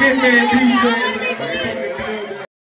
Hit me,